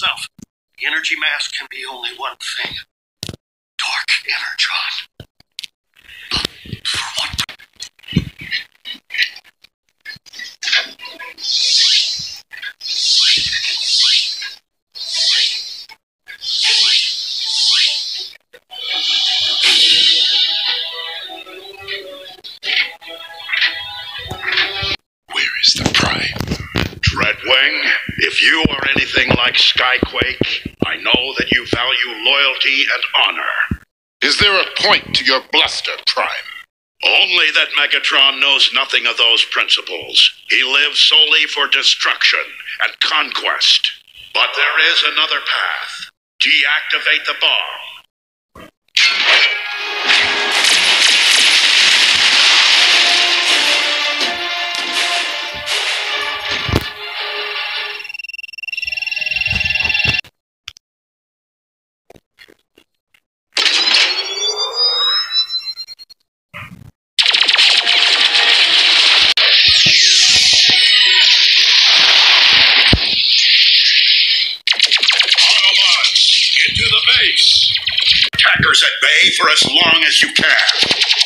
Himself. The energy mass can be only one thing. Dark Energon. For what Where is the Prime? Dreadwing, if you are anything like Skyquake, I know that you value loyalty and honor. Is there a point to your bluster, Prime? Only that Megatron knows nothing of those principles. He lives solely for destruction and conquest. But there is another path. Deactivate the bomb. Base. Attackers at bay for as long as you can.